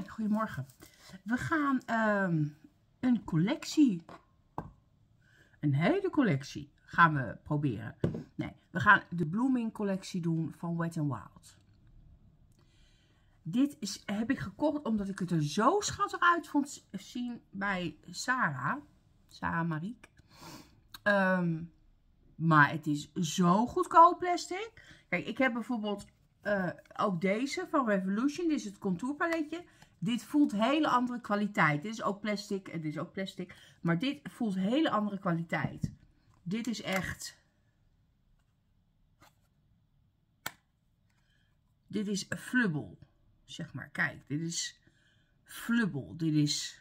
Goedemorgen. We gaan ehm, een collectie, een hele collectie, gaan we proberen. Nee, we gaan de blooming collectie doen van Wet n Wild. Dit is, heb ik gekocht omdat ik het er zo schattig uit vond zien bij Sarah. Sarah Mariek. Ehm, maar het is zo goedkoop plastic. Kijk, ik heb bijvoorbeeld uh, ook deze van Revolution. Dit is het contourpaletje. Dit voelt hele andere kwaliteit. Dit is ook plastic dit is ook plastic. Maar dit voelt hele andere kwaliteit. Dit is echt... Dit is flubbel. Zeg maar, kijk. Dit is flubbel. Dit is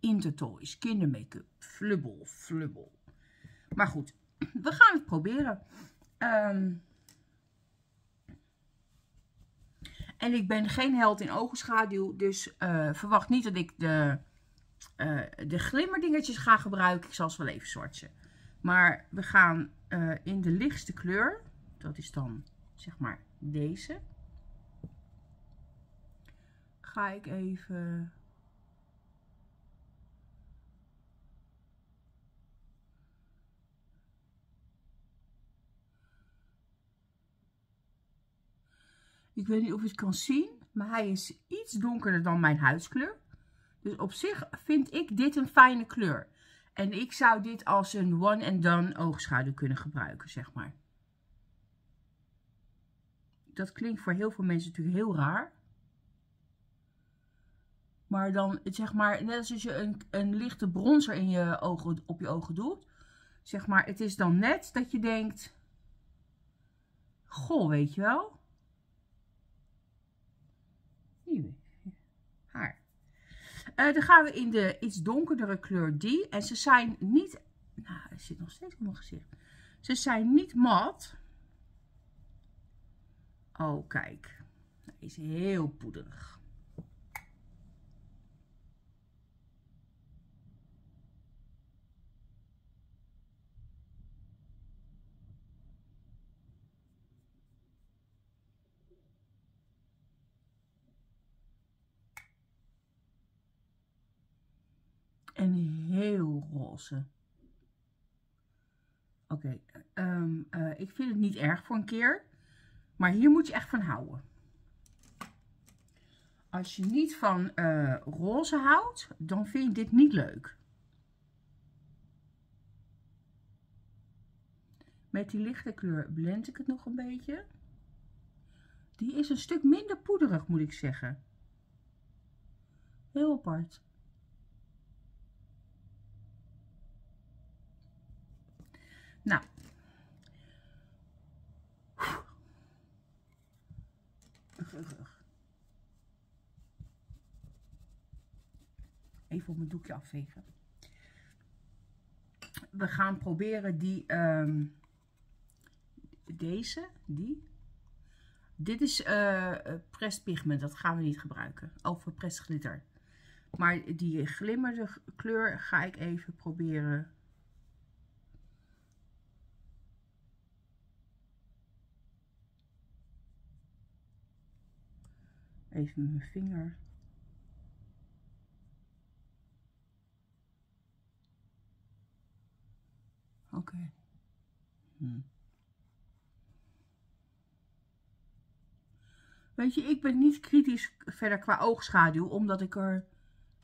Intertoys, kindermake-up. Flubbel, flubbel. Maar goed, we gaan het proberen. Um, En ik ben geen held in ogenschaduw. Dus uh, verwacht niet dat ik de, uh, de glimmerdingetjes ga gebruiken. Ik zal ze wel even swatchen. Maar we gaan uh, in de lichtste kleur. Dat is dan zeg maar deze. Ga ik even... Ik weet niet of je het kan zien, maar hij is iets donkerder dan mijn huidskleur. Dus op zich vind ik dit een fijne kleur. En ik zou dit als een one and done oogschaduw kunnen gebruiken, zeg maar. Dat klinkt voor heel veel mensen natuurlijk heel raar. Maar dan, zeg maar, net als je een, een lichte bronzer in je ogen, op je ogen doet. Zeg maar, het is dan net dat je denkt... Goh, weet je wel? Haar. Uh, dan gaan we in de iets donkerdere kleur D. En ze zijn niet... Nou, er zit nog steeds op mijn gezicht. Ze zijn niet mat. Oh, kijk. Hij is heel poederig. En heel roze. Oké, ehm, eh, ik vind het niet erg voor een keer. Maar hier moet je echt van houden. Als je niet van uh, roze houdt, dan vind je dit niet leuk. Met die lichte kleur blend ik het nog een beetje. Die is een stuk minder poederig, moet ik zeggen. Heel apart. Nou. Even op mijn doekje afvegen. We gaan proberen die, um, deze, die. Dit is uh, pigment, dat gaan we niet gebruiken. Over pressed glitter. Maar die glimmerde kleur ga ik even proberen Even mijn vinger. Oké. Hm. Weet je, ik ben niet kritisch verder qua oogschaduw, omdat ik er...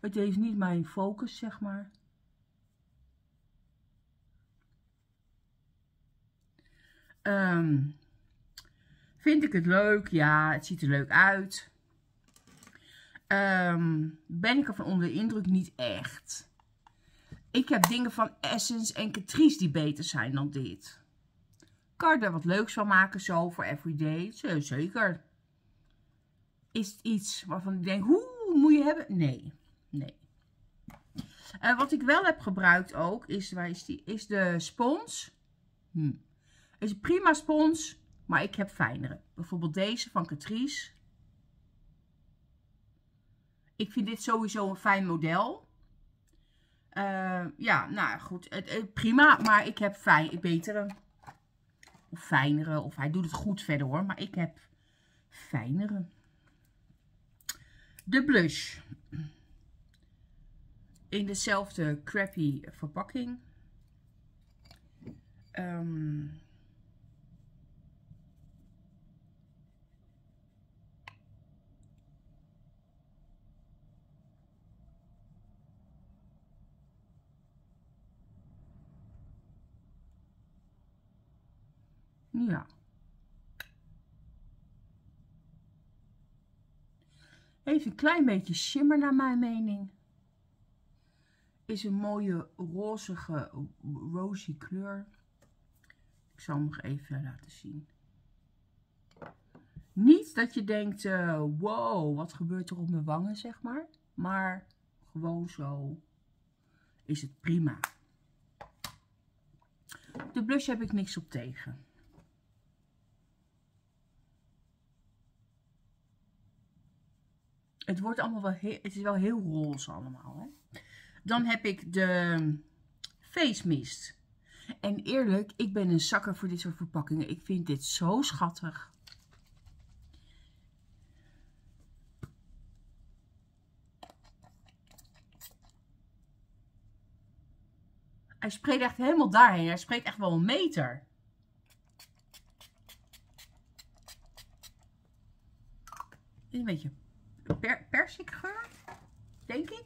Het is niet mijn focus, zeg maar. Um, vind ik het leuk? Ja, het ziet er leuk uit. Um, ben ik er van onder de indruk? Niet echt. Ik heb dingen van Essence en Catrice die beter zijn dan dit. Kan er wat leuks van maken zo voor everyday? Zeker. Is het iets waarvan ik denk, hoe moet je hebben? Nee, nee. Uh, wat ik wel heb gebruikt ook, is, waar is die? Is de spons. Hm. Is een prima spons, maar ik heb fijnere. Bijvoorbeeld deze van Catrice. Ik vind dit sowieso een fijn model. Uh, ja, nou goed. Het, prima, maar ik heb fijn, betere. Of fijnere. Of hij doet het goed verder hoor. Maar ik heb fijnere. De blush. In dezelfde crappy verpakking. Um, Ja. Even een klein beetje shimmer naar mijn mening. Is een mooie rozige, rosy kleur. Ik zal hem nog even laten zien. Niet dat je denkt, uh, wow, wat gebeurt er op mijn wangen, zeg maar. Maar gewoon zo is het prima. De blush heb ik niks op tegen. Het wordt allemaal wel heel, het is wel heel roze allemaal. Hè? Dan heb ik de face mist. En eerlijk, ik ben een zakker voor dit soort verpakkingen. Ik vind dit zo schattig. Hij spreekt echt helemaal daarheen. Hij spreekt echt wel een meter. Een beetje persikgeur, denk ik.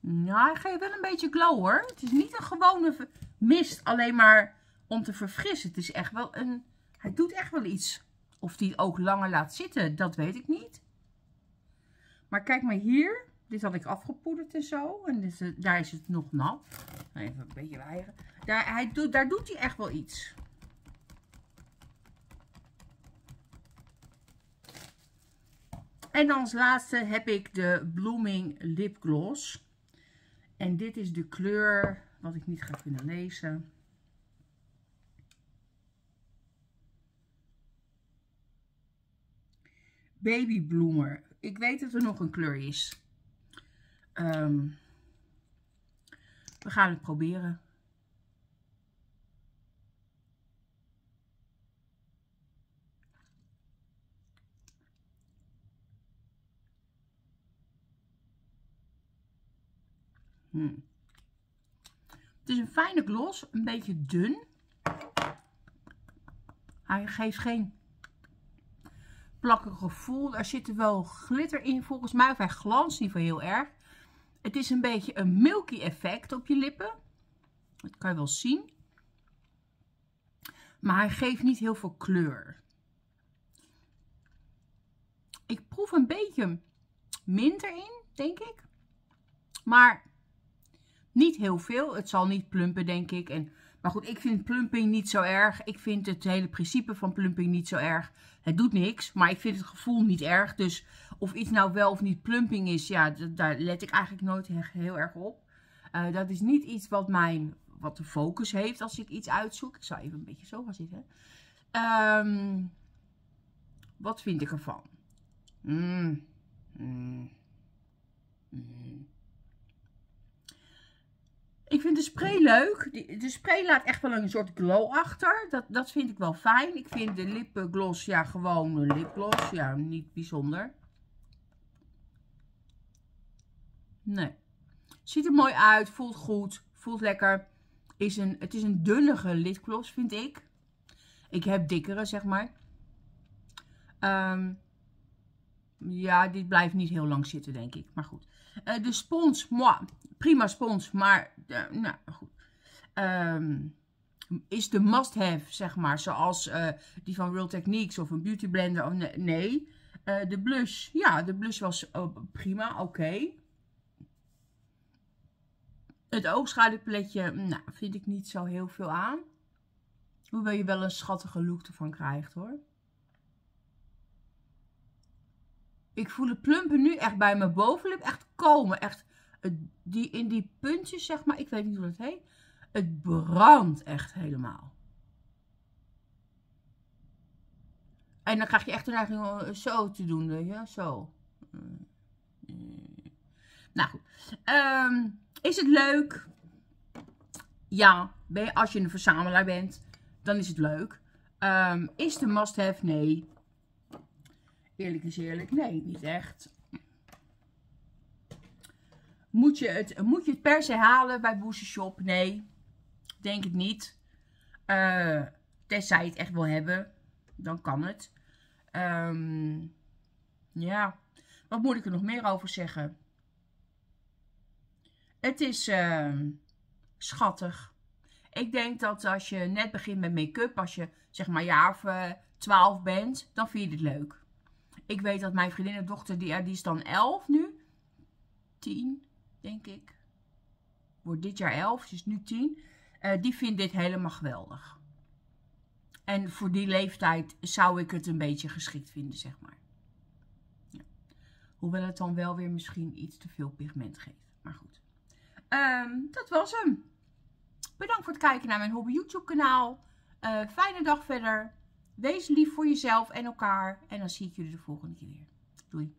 Nou, hij geeft wel een beetje glow hoor. Het is niet een gewone mist, alleen maar om te verfrissen. Het is echt wel een... Hij doet echt wel iets. Of die ook langer laat zitten, dat weet ik niet. Maar kijk maar hier. Dit had ik afgepoederd en zo. En daar is het nog nat. Even een beetje wijgen. Daar, hij doet, daar doet hij echt wel iets. En als laatste heb ik de Blooming Lip Gloss. En dit is de kleur, wat ik niet ga kunnen lezen. Baby Bloomer. Ik weet dat er nog een kleur is. Um, we gaan het proberen. Hmm. Het is een fijne gloss, een beetje dun. Hij geeft geen plakkig gevoel. Er zit wel glitter in volgens mij. Of hij glanst niet heel erg. Het is een beetje een milky effect op je lippen. Dat kan je wel zien. Maar hij geeft niet heel veel kleur. Ik proef een beetje mint erin, denk ik. Maar niet heel veel. Het zal niet plumpen, denk ik. En, maar goed, ik vind plumping niet zo erg. Ik vind het hele principe van plumping niet zo erg. Het doet niks, maar ik vind het gevoel niet erg. Dus of iets nou wel of niet plumping is, ja, daar let ik eigenlijk nooit heel erg op. Uh, dat is niet iets wat mijn wat de focus heeft als ik iets uitzoek. Ik zal even een beetje zo gaan zitten. Um, wat vind ik ervan? Mm. Mm. Mm. Ik vind de spray leuk. De spray laat echt wel een soort glow achter. Dat, dat vind ik wel fijn. Ik vind de lipgloss, ja, gewoon een lipgloss. Ja, niet bijzonder. Nee. Ziet er mooi uit. Voelt goed. Voelt lekker. Is een, het is een dunnige lipgloss, vind ik. Ik heb dikkere, zeg maar. Um, ja, dit blijft niet heel lang zitten, denk ik. Maar goed. Uh, de spons, prima spons, maar uh, nou goed. Um, is de must-have, zeg maar, zoals uh, die van Real Techniques of een Beauty Blender? Oh, nee. nee. de blush, ja, de blush was prima, oké. Het oogschaduwpaletje, nou, vind ik niet zo heel veel aan. Hoewel je wel een schattige look ervan krijgt, hoor. Ik voel het plumpen nu echt bij mijn bovenlip echt komen. Echt die, in die puntjes, zeg maar. Ik weet niet hoe dat heet. Het brandt echt helemaal. En dan krijg je echt een neiging om zo te doen, je. Zo. Nou goed. Um, is het leuk? Ja. Ben als je een verzamelaar bent. dan is het leuk. Ehm, is de must-have? Nee. Eerlijk is eerlijk, nee, niet echt. Moet je het, moet je het per se halen bij Booster Shop? Nee, denk ik niet. Uh, tenzij je het echt wil hebben, dan kan het. Ehm, ja, wat moet ik er nog meer over zeggen? Het is uh, schattig. Ik denk dat als je net begint met make-up, als je zeg maar jaar of uh, eh, 12 bent, dan vind je dit leuk. Ik weet dat mijn vriendin en dochter, die, die is dan 11 nu. 10, denk ik. Wordt dit jaar 11, ze is nu 10. Uh, die vindt dit helemaal geweldig. En voor die leeftijd zou ik het een beetje geschikt vinden, zeg maar. Ja. Hoewel het dan wel weer misschien iets te veel pigment geeft. Maar goed. Um, dat was hem. Bedankt voor het kijken naar mijn hobby YouTube kanaal. Uh, fijne dag verder. Wees lief voor jezelf en elkaar. En dan zie ik jullie de volgende keer weer. Doei.